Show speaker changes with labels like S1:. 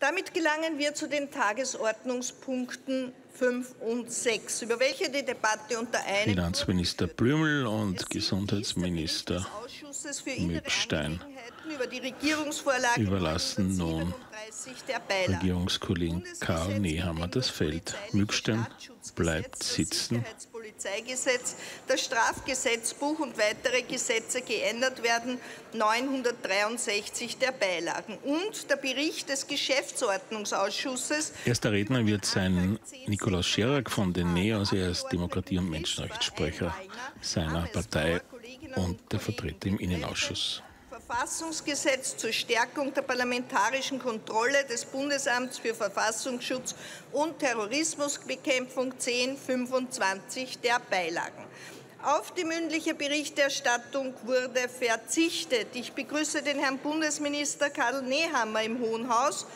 S1: Damit gelangen wir zu den Tagesordnungspunkten 5 und 6, über welche die Debatte unter einem
S2: Finanzminister Blümel und Gesundheitsminister Mückstein
S1: über
S2: überlassen nun Regierungskollegen Karl Nehammer das Feld. Mückstein bleibt sitzen.
S1: Polizeigesetz, das Strafgesetzbuch und weitere Gesetze geändert werden, 963 der Beilagen. Und der Bericht des Geschäftsordnungsausschusses.
S2: Erster Redner wird sein Nikolaus Scherak von den NEOS, er ist Demokratie- und Menschenrechtssprecher seiner Partei und der Vertreter im Innenausschuss.
S1: Verfassungsgesetz zur Stärkung der parlamentarischen Kontrolle des Bundesamts für Verfassungsschutz und Terrorismusbekämpfung 1025 der Beilagen. Auf die mündliche Berichterstattung wurde verzichtet. Ich begrüße den Herrn Bundesminister Karl Nehammer im Hohen Haus